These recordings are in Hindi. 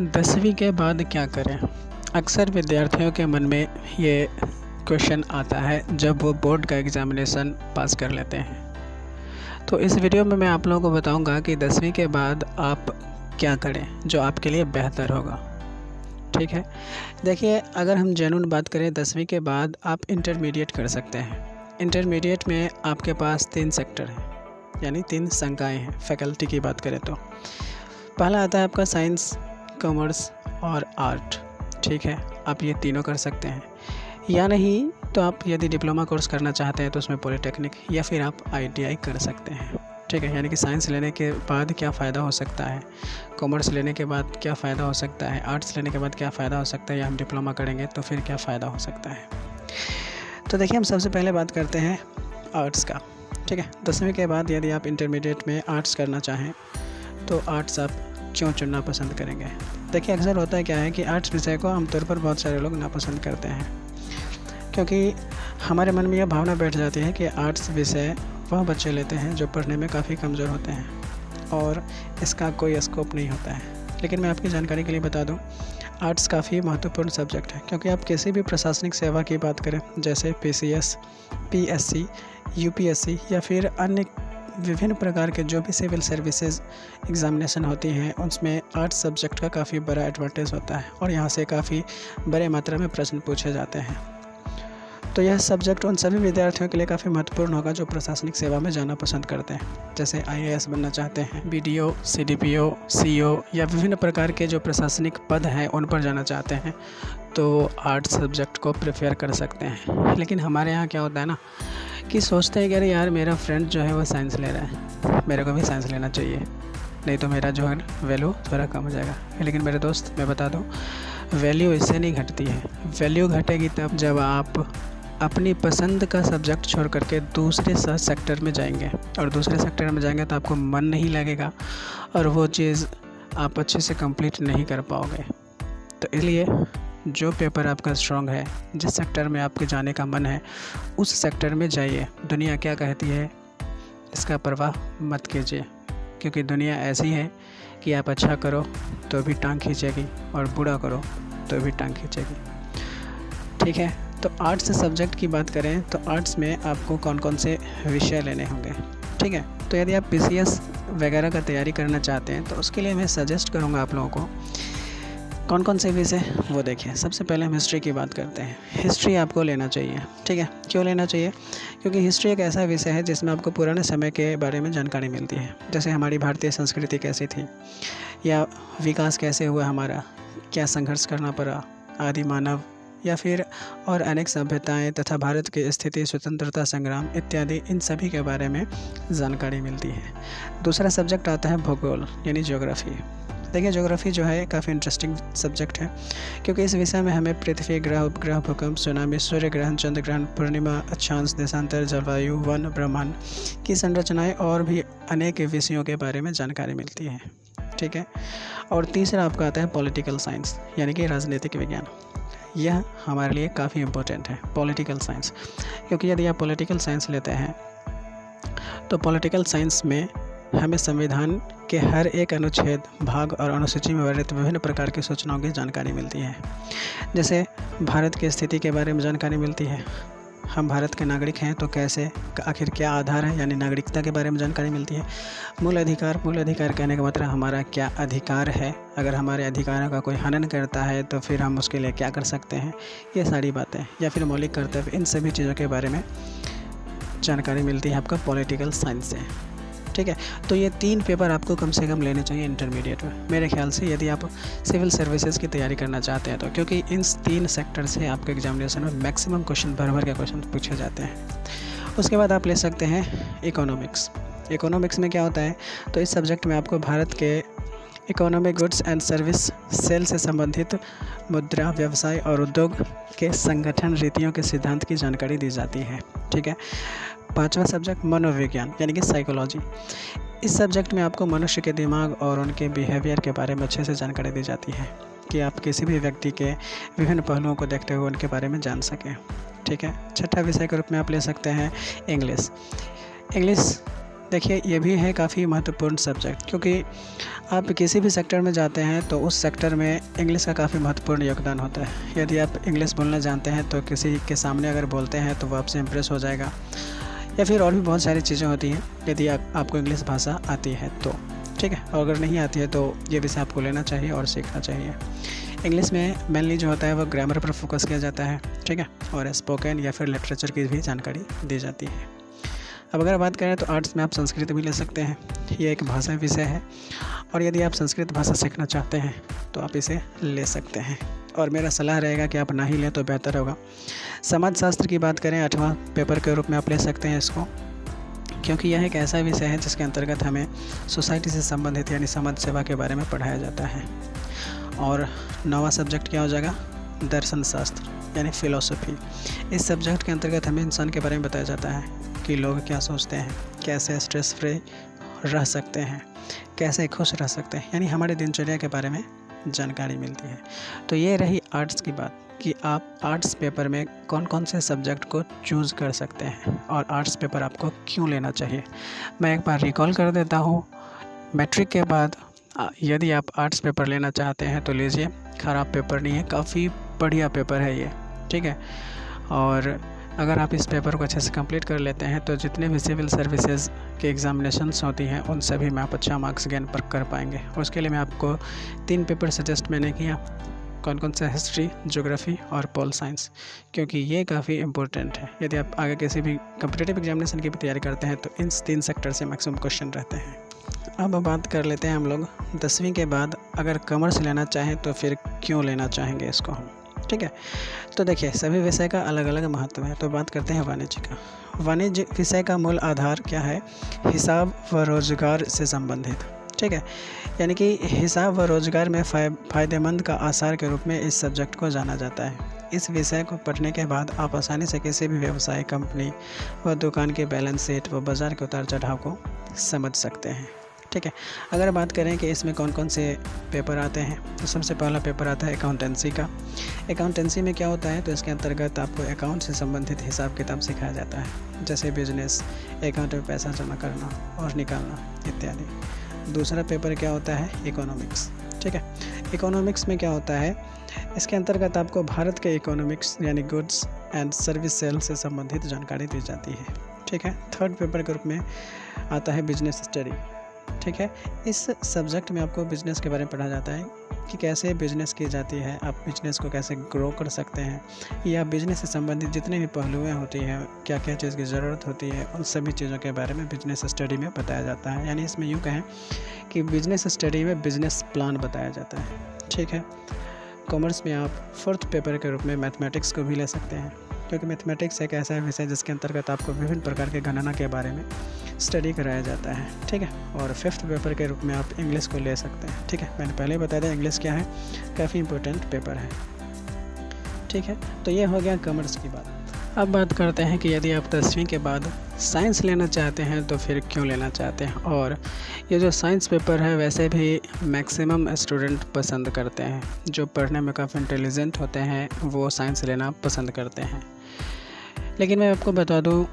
दसवीं के बाद क्या करें? अक्सर विद्यार्थियों के मन में ये क्वेश्चन आता है जब वो बोर्ड का एग्ज़ामिनेशन पास कर लेते हैं। तो इस वीडियो में मैं आप लोगों को बताऊँगा कि दसवीं के बाद आप क्या करें, जो आपके लिए बेहतर होगा। ठीक है? देखिए, अगर हम जेनुन बात करें, दसवीं के बाद आप इंटरमीडिएट कर सकते हैं। इंटरमीडिएट में आपके पास तीन सेक्टर हैं, यानी तीन संकाएँ हैं फैकल्टी की बात करें तो। पहला आता है आपका साइंस कॉमर्स और आर्ट, ठीक है? आप ये तीनों कर सकते हैं। या नहीं तो आप यदि डिप्लोमा कोर्स करना चाहते हैं तो उसमें पॉलीटेक्निक या फिर आप आईटीआई कर सकते हैं, ठीक है? यानी कि साइंस लेने के बाद क्या फ़ायदा हो सकता है? कॉमर्स लेने के बाद क्या फ़ायदा हो सकता है? आर्ट्स लेने के बाद क्या फ़ायदा हो सकता है? या हम डिप्लोमा करेंगे तो फिर क्या फ़ायदा हो सकता है? तो देखिए, हम सबसे पहले बात करते हैं आर्ट्स का, ठीक है? दसवीं के बाद यदि आप इंटरमीडिएट में आर्ट्स करना चाहें तो आर्ट्स आप क्यों चुनना पसंद करेंगे। देखिए, अक्सर होता है क्या है कि आर्ट्स विषय को आमतौर पर बहुत सारे लोग नापसंद करते हैं, क्योंकि हमारे मन में यह भावना बैठ जाती है कि आर्ट्स विषय वह बच्चे लेते हैं जो पढ़ने में काफ़ी कमज़ोर होते हैं और इसका कोई स्कोप नहीं होता है। लेकिन मैं आपकी जानकारी के लिए बता दूँ, आर्ट्स काफ़ी महत्वपूर्ण सब्जेक्ट है, क्योंकि आप किसी भी प्रशासनिक सेवा की बात करें, जैसे P C S P S C U P S C या फिर अन्य विभिन्न प्रकार के जो भी सिविल सर्विसेज़ एग्ज़ामिनेशन होती हैं उसमें आर्ट्स सब्जेक्ट का काफ़ी बड़ा एडवांटेज होता है और यहाँ से काफ़ी बड़े मात्रा में प्रश्न पूछे जाते हैं। तो यह सब्जेक्ट उन सभी विद्यार्थियों के लिए काफ़ी महत्वपूर्ण होगा जो प्रशासनिक सेवा में जाना पसंद करते हैं जैसे आईएएस बनना चाहते हैं बीडीओ, सीडीपीओ, सीईओ या विभिन्न प्रकार के जो प्रशासनिक पद हैं उन पर जाना चाहते हैं तो आर्ट्स सब्जेक्ट को प्रेफर कर सकते हैं। लेकिन हमारे यहाँ क्या होता है ना कि सोचते हैं कि अरे यार, मेरा फ्रेंड जो है वो साइंस ले रहा है। मेरे को भी साइंस लेना चाहिए। नहीं तो मेरा जो है वैल्यू थोड़ा कम हो जाएगा। लेकिन मेरे दोस्त, मैं बता दूँ वैल्यू इससे नहीं घटती है। वैल्यू घटेगी तब जब आप अपनी पसंद का सब्जेक्ट छोड़ करके दूसरे सेक्टर में जाएँगे। और दूसरे सेक्टर में जाएँगे तो आपको मन नहीं लगेगा और वो चीज़ आप अच्छे से कंप्लीट नहीं कर पाओगे। तो इसलिए जो पेपर आपका स्ट्रॉन्ग है, जिस सेक्टर में आपके जाने का मन है, उस सेक्टर में जाइए। दुनिया क्या कहती है, इसका परवाह मत कीजिए, क्योंकि दुनिया ऐसी है कि आप अच्छा करो तो भी टांग खींचेगी और बुरा करो तो भी टांग खींचेगी। ठीक है तो आर्ट्स सब्जेक्ट की बात करें तो आर्ट्स में आपको कौन कौन से विषय लेने होंगे? ठीक है तो यदि आप पीसीएस वगैरह का तैयारी करना चाहते हैं तो उसके लिए मैं सजेस्ट करूँगा आप लोगों को कौन कौन से विषय वो देखें सबसे पहले हम हिस्ट्री की बात करते हैं। हिस्ट्री आपको लेना चाहिए, ठीक है? क्यों लेना चाहिए? क्योंकि हिस्ट्री एक ऐसा विषय है जिसमें आपको पुराने समय के बारे में जानकारी मिलती है। जैसे हमारी भारतीय संस्कृति कैसी थी? या विकास कैसे हुआ हमारा? क्या संघर्ष करना पड़ा? आदि मानव या फिर और अनेक सभ्यताएँ तथा भारत की स्थिति, स्वतंत्रता संग्राम इत्यादि, इन सभी के बारे में जानकारी मिलती है। दूसरा सब्जेक्ट आता है भूगोल, यानी ज्योग्राफी देखिए ज्योग्राफी जो है काफ़ी इंटरेस्टिंग सब्जेक्ट है, क्योंकि इस विषय में हमें पृथ्वी, ग्रह, उपग्रह, भूकंप सुनामी सूर्य ग्रहण चंद्र ग्रहण पूर्णिमा अक्षांश देशांतर, जलवायु, वन, ब्रह्मांड की संरचनाएँ और भी अनेक विषयों के बारे में जानकारी मिलती है। ठीक है? और तीसरा आपका आता है पॉलिटिकल साइंस यानी कि राजनीतिक विज्ञान। यह हमारे लिए काफ़ी इम्पोर्टेंट है पॉलिटिकल साइंस क्योंकि यदि आप पॉलिटिकल साइंस लेते हैं तो पॉलिटिकल साइंस में हमें संविधान के हर एक अनुच्छेद, भाग और अनुसूची में वर्णित विभिन्न प्रकार की सूचनाओं की जानकारी मिलती है। जैसे, भारत की स्थिति के बारे में जानकारी मिलती है। हम भारत के नागरिक हैं तो कैसे आखिर क्या आधार है, यानी नागरिकता के बारे में जानकारी मिलती है। मूल अधिकार मूल अधिकार कहने का मतलब हमारा क्या अधिकार है? अगर हमारे अधिकारों का कोई हनन करता है तो फिर हम उसके लिए क्या कर सकते हैं? ये सारी बातें, या फिर मौलिक कर्तव्य, इन सभी चीज़ों के बारे में जानकारी मिलती है आपका पॉलिटिकल साइंस से। ठीक है? तो ये तीन पेपर आपको कम से कम लेने चाहिए इंटरमीडिएट में। मेरे ख्याल से यदि आप सिविल सर्विसेज़ की तैयारी करना चाहते हैं तो क्योंकि इन तीन सेक्टर से आपके एग्जामिनेशन में मैक्सिमम क्वेश्चन भर भर के क्वेश्चन पूछे जाते हैं। उसके बाद आप ले सकते हैं इकोनॉमिक्स इकोनॉमिक्स में क्या होता है? तो इस सब्जेक्ट में आपको भारत के economic goods and service cell से संबंधित मुद्रा, व्यवसाय और उद्योग के संगठन रीतियों के सिद्धांत की जानकारी दी जाती है। ठीक है? पांचवा सब्जेक्ट मनोविज्ञान, यानी कि साइकोलॉजी इस सब्जेक्ट में आपको मनुष्य के दिमाग और उनके बिहेवियर के बारे में अच्छे से जानकारी दी जाती है, कि आप किसी भी व्यक्ति के विभिन्न पहलुओं को देखते हुए उनके बारे में जान सकें। ठीक है? छठा विषय के रूप में आप ले सकते हैं इंग्लिश इंग्लिश देखिए, ये भी है काफ़ी महत्वपूर्ण सब्जेक्ट क्योंकि आप किसी भी सेक्टर में जाते हैं तो उस सेक्टर में इंग्लिश का काफ़ी महत्वपूर्ण योगदान होता है। यदि आप इंग्लिश बोलना जानते हैं तो किसी के सामने अगर बोलते हैं तो वो आपसे इम्प्रेस हो जाएगा। या फिर और भी बहुत सारी चीज़ें होती हैं यदि आप, आपको इंग्लिश भाषा आती है तो। ठीक है? और अगर नहीं आती है तो ये विषय आपको लेना चाहिए और सीखना चाहिए। इंग्लिश में मेनली जो होता है वो ग्रामर पर फोकस किया जाता है। ठीक है? और स्पोकन या फिर लिटरेचर की भी जानकारी दी जाती है। अब अगर बात करें तो आर्ट्स में आप संस्कृत भी ले सकते हैं। ये एक भाषा विषय है और यदि आप संस्कृत भाषा सीखना चाहते हैं तो आप इसे ले सकते हैं। और मेरा सलाह रहेगा कि आप ना ही लें तो बेहतर होगा। समाज शास्त्र की बात करें आठवां पेपर के रूप में आप ले सकते हैं इसको। क्योंकि यह एक ऐसा विषय है जिसके अंतर्गत हमें सोसाइटी से संबंधित, यानी समाज सेवा के बारे में पढ़ाया जाता है। और नवा सब्जेक्ट क्या हो जाएगा? दर्शन शास्त्र, यानी फ़िलोसफी इस सब्जेक्ट के अंतर्गत हमें इंसान के बारे में बताया जाता है। कि लोग क्या सोचते हैं, कैसे स्ट्रेस फ्री रह सकते हैं, कैसे खुश रह सकते हैं, यानी हमारे दिनचर्या के बारे में जानकारी मिलती है। तो ये रही आर्ट्स की बात कि आप आर्ट्स पेपर में कौन कौन से सब्जेक्ट को चूज़ कर सकते हैं और आर्ट्स पेपर आपको क्यों लेना चाहिए। मैं एक बार रिकॉल कर देता हूँ। मैट्रिक के बाद यदि आप आर्ट्स पेपर लेना चाहते हैं तो लीजिए। ख़राब पेपर नहीं है, काफ़ी बढ़िया पेपर है ये, ठीक है? और अगर आप इस पेपर को अच्छे से कंप्लीट कर लेते हैं तो जितने भी सिविल सर्विसेज़ के एग्ज़ामिनेशंस होती हैं, उन सभी में आप अच्छा मार्क्स गेन पर कर पाएँगे। उसके लिए मैं आपको तीन पेपर सजेस्ट मैंने किया कौन कौन सा हिस्ट्री जोग्राफ़ी और पोल साइंस, क्योंकि ये काफ़ी इंपॉर्टेंट है। यदि आप आगे किसी भी कम्पिटेटिव एग्जामिनेशन की भी तैयारी करते हैं तो इन तीन सेक्टर से मैक्सिमम क्वेश्चन रहते हैं। अब बात कर लेते हैं हम लोग दसवीं के बाद, अगर कॉमर्स लेना चाहें तो फिर क्यों लेना चाहेंगे इसको? हम ठीक है? तो देखिए, सभी विषय का अलग अलग महत्व है। तो बात करते हैं वाणिज्य का। वाणिज्य विषय का मूल आधार क्या है? हिसाब व रोज़गार से संबंधित। ठीक है? यानी कि हिसाब व रोज़गार में फ़ायदेमंद का आसार के रूप में इस सब्जेक्ट को जाना जाता है। इस विषय को पढ़ने के बाद आप आसानी से किसी भी व्यवसाय, कंपनी व दुकान के बैलेंस शीट व बाज़ार के उतार चढ़ाव को समझ सकते हैं। ठीक है। अगर बात करें कि इसमें कौन कौन से पेपर आते हैं तो सबसे पहला पेपर आता है अकाउंटेंसी का। अकाउंटेंसी में क्या होता है तो इसके अंतर्गत आपको अकाउंट से संबंधित हिसाब किताब सिखाया जाता है। जैसे बिज़नेस अकाउंट में पैसा जमा करना और निकालना, इत्यादि। दूसरा पेपर क्या होता है इकोनॉमिक्स ठीक है। इकोनॉमिक्स में क्या होता है, इसके अंतर्गत आपको भारत के इकोनॉमिक्स यानी गुड्स एंड सर्विस सेल से संबंधित जानकारी दी जाती है। ठीक है। थर्ड पेपर के रूप में आता है बिज़नेस स्टडी ठीक है? इस सब्जेक्ट में आपको बिज़नेस के बारे में पढ़ा जाता है कि कैसे बिज़नेस की जाती है, आप बिज़नेस को कैसे ग्रो कर सकते हैं, या बिज़नेस से संबंधित जितने भी पहलुएँ होती हैं क्या क्या चीज़ की ज़रूरत होती है, उन सभी चीज़ों के बारे में बिज़नेस स्टडी में बताया जाता है। यानी इसमें यूँ कहें कि बिज़नेस स्टडी में बिज़नेस प्लान बताया जाता है। ठीक है? कॉमर्स में आप फोर्थ पेपर के रूप में मैथमेटिक्स को भी ले सकते हैं, क्योंकि मैथमेटिक्स एक ऐसा विषय जिसके अंतर्गत आपको विभिन्न प्रकार के गणना के बारे में स्टडी कराया जाता है, ठीक है? और फिफ्थ पेपर के रूप में आप इंग्लिश को ले सकते हैं, ठीक है? मैंने पहले ही बताया था इंग्लिश क्या है? काफ़ी इंपॉर्टेंट पेपर है, ठीक है? तो ये हो गया कॉमर्स की बात। अब बात करते हैं कि यदि आप दसवीं के बाद साइंस लेना चाहते हैं तो फिर क्यों लेना चाहते हैं? और ये जो साइंस पेपर है, वैसे भी मैक्सिमम स्टूडेंट पसंद करते हैं। जो पढ़ने में काफ़ी इंटेलिजेंट होते हैं, वो साइंस लेना पसंद करते हैं। लेकिन मैं आपको बता दूँ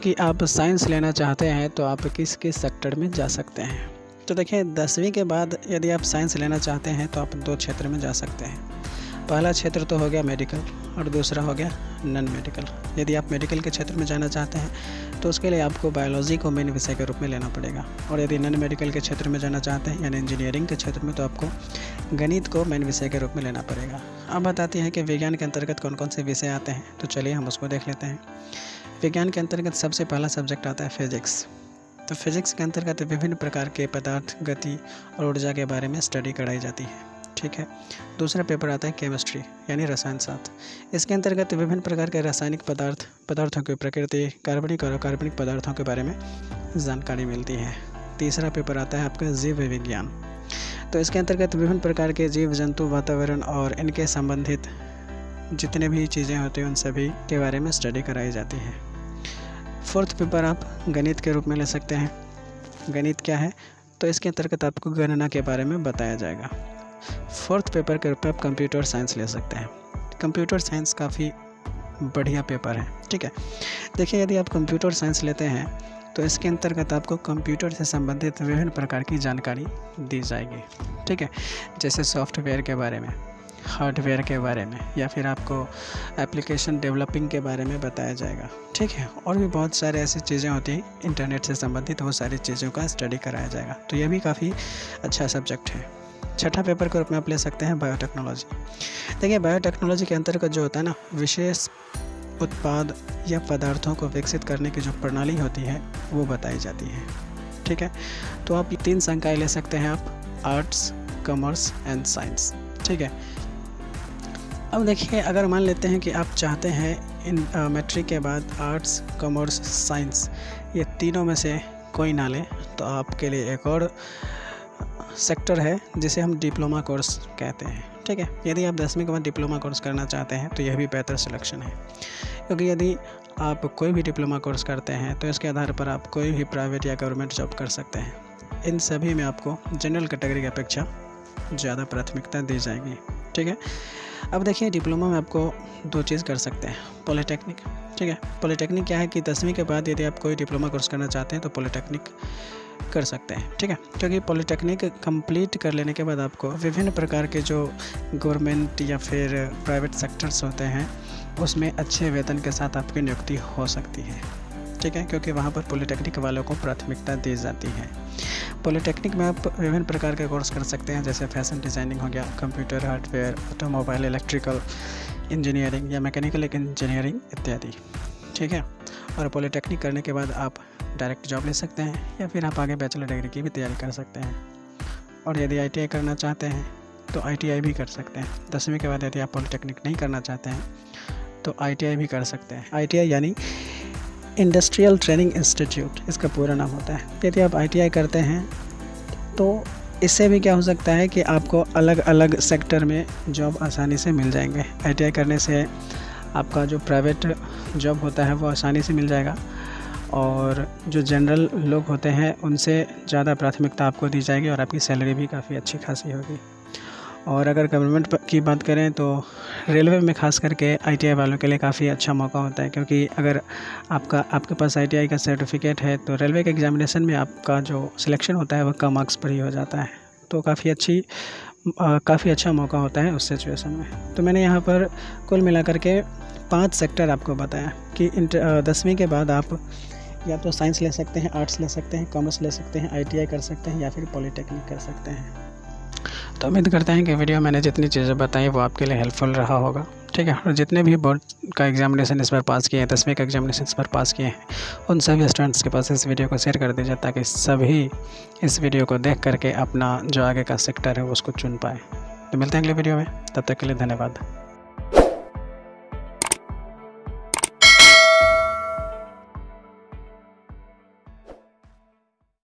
कि आप साइंस लेना चाहते हैं तो आप किस किस सेक्टर में जा सकते हैं? तो देखिए, दसवीं के बाद यदि आप साइंस लेना चाहते हैं तो आप दो क्षेत्र में जा सकते हैं। पहला क्षेत्र तो हो गया मेडिकल और दूसरा हो गया नॉन मेडिकल यदि आप मेडिकल के क्षेत्र में जाना चाहते हैं तो उसके लिए आपको बायोलॉजी को मेन विषय के रूप में लेना पड़ेगा। और यदि नॉन मेडिकल के क्षेत्र में जाना चाहते हैं, यानी इंजीनियरिंग के क्षेत्र में तो आपको गणित को मेन विषय के रूप में लेना पड़ेगा। अब बताते हैं कि विज्ञान के अंतर्गत कौन कौन से विषय आते हैं तो चलिए हम उसको देख लेते हैं। विज्ञान के अंतर्गत सबसे पहला सब्जेक्ट आता है फिजिक्स तो फिजिक्स के अंतर्गत विभिन्न प्रकार के पदार्थ, गति और ऊर्जा के बारे में स्टडी कराई जाती है। ठीक है। दूसरा पेपर आता है केमिस्ट्री यानी रसायन शास्त्र इसके अंतर्गत विभिन्न प्रकार के रासायनिक पदार्थ, पदार्थों की प्रकृति कार्बनिक और अकार्बनिक पदार्थों के बारे में जानकारी मिलती है। तीसरा पेपर आता है आपका जीव विज्ञान। तो इसके अंतर्गत विभिन्न प्रकार के जीव, जंतु, वातावरण और इनके संबंधित जितने भी चीज़ें होती हैं, उन सभी के बारे में स्टडी कराई जाती है। फोर्थ पेपर आप गणित के रूप में ले सकते हैं। गणित क्या है? तो इसके अंतर्गत आपको गणना के बारे में बताया जाएगा। फोर्थ पेपर के रूप में आप कंप्यूटर साइंस ले सकते हैं। कंप्यूटर साइंस काफ़ी बढ़िया पेपर है, ठीक है? देखिए, यदि आप कंप्यूटर साइंस लेते हैं तो इसके अंतर्गत आपको कंप्यूटर से संबंधित विभिन्न प्रकार की जानकारी दी जाएगी, ठीक है? जैसे सॉफ्टवेयर के बारे में हार्डवेयर के बारे में, या फिर आपको एप्लीकेशन डेवलपिंग के बारे में बताया जाएगा, ठीक है? और भी बहुत सारे ऐसी चीज़ें होती हैं इंटरनेट से संबंधित वो सारी चीज़ों का स्टडी कराया जाएगा। तो यह भी काफ़ी अच्छा सब्जेक्ट है। छठा पेपर के रूप में आप ले सकते हैं बायोटेक्नोलॉजी देखिए बायोटेक्नोलॉजी के अंतर्गत जो होता है ना, विशेष उत्पाद या पदार्थों को विकसित करने की जो प्रणाली होती है, वो बताई जाती है। ठीक है? तो आप तीन संकाय ले सकते हैं आप आर्ट्स कॉमर्स एंड साइंस ठीक है? अब देखिए, अगर मान लेते हैं कि आप चाहते हैं इन मैट्रिक के बाद आर्ट्स कॉमर्स साइंस ये तीनों में से कोई ना लें तो आपके लिए एक और सेक्टर है, जिसे हम डिप्लोमा कोर्स कहते हैं। ठीक है? यदि आप दसवीं के बाद डिप्लोमा कोर्स करना चाहते हैं तो यह भी बेहतर सिलेक्शन है। क्योंकि यदि आप कोई भी डिप्लोमा कोर्स करते हैं तो इसके आधार पर आप कोई भी प्राइवेट या गवर्नमेंट जॉब कर सकते हैं। इन सभी में आपको जनरल कैटेगरी की अपेक्षा ज़्यादा प्राथमिकता दी जाएगी। ठीक है? अब देखिए, डिप्लोमा में आपको दो चीज़ कर सकते हैं, पॉलीटेक्निक। ठीक है? पॉलीटेक्निक क्या है कि दसवीं के बाद यदि आप कोई डिप्लोमा कोर्स करना चाहते हैं तो पॉलीटेक्निक कर सकते हैं, ठीक है? क्योंकि पॉलीटेक्निक कंप्लीट कर लेने के बाद आपको विभिन्न प्रकार के जो गवर्नमेंट या फिर प्राइवेट सेक्टर्स होते हैं, उसमें अच्छे वेतन के साथ आपकी नियुक्ति हो सकती है, ठीक है? क्योंकि वहाँ पर पॉलीटेक्निक वालों को प्राथमिकता दी जाती है। पॉलीटेक्निक में आप विभिन्न प्रकार के कोर्स कर सकते हैं, जैसे फ़ैशन डिज़ाइनिंग हो गया, computer, hardware, automobile, electrical, engineering या मैकेनिकल इंजीनियरिंग इत्यादि, ठीक है? और पॉलीटेक्निक करने के बाद आप डायरेक्ट जॉब ले सकते हैं, या फिर आप आगे बैचलर डिग्री की भी तैयारी कर सकते हैं। और यदि आईटीआई करना चाहते हैं तो आईटीआई भी कर सकते हैं। दसवीं के बाद यदि आप पॉलीटेक्निक नहीं करना चाहते हैं तो आईटीआई भी कर सकते हैं। आईटीआई यानी इंडस्ट्रियल ट्रेनिंग इंस्टीट्यूट, इसका पूरा नाम होता है। यदि आप आईटीआई करते हैं तो इससे भी क्या हो सकता है कि आपको अलग अलग सेक्टर में जॉब आसानी से मिल जाएँगे। आईटीआई करने से आपका जो प्राइवेट जॉब होता है वो आसानी से मिल जाएगा। और जो जनरल लोग होते हैं, उनसे ज़्यादा प्राथमिकता आपको दी जाएगी और आपकी सैलरी भी काफ़ी अच्छी खासी होगी। और अगर गवर्नमेंट की बात करें तो रेलवे में खास करके आईटीआई वालों के लिए काफ़ी अच्छा मौका होता है, क्योंकि अगर आपका, आपके पास आईटीआई का सर्टिफिकेट है तो रेलवे के एग्ज़ामिनेशन में आपका जो सिलेक्शन होता है वह कम मार्क्स पर ही हो जाता है। तो काफ़ी अच्छी काफ़ी अच्छा मौका होता है उस सिचुएशन में। तो मैंने यहाँ पर कुल मिलाकर के पाँच सेक्टर आपको बताया कि दसवीं के बाद आप या तो साइंस ले सकते हैं आर्ट्स ले सकते हैं कॉमर्स ले सकते हैं आईटीआई कर सकते हैं या फिर पॉलीटेक्निक कर सकते हैं। तो उम्मीद करते हैं कि वीडियो मैंने जितनी चीज़ें बताई वो आपके लिए हेल्पफुल रहा होगा। ठीक है, और जितने भी बोर्ड का एग्जामिनेशन इस बार पास किए हैं, दसवीं का एग्जामिनेशन इस बार पास किए हैं, उन सभी स्टूडेंट्स के पास इस वीडियो को शेयर कर दीजिए, ताकि सभी इस वीडियो को देख करके अपना जो आगे का सेक्टर है उसको चुन पाए। तो मिलते हैं अगले वीडियो में, तब तक के लिए धन्यवाद।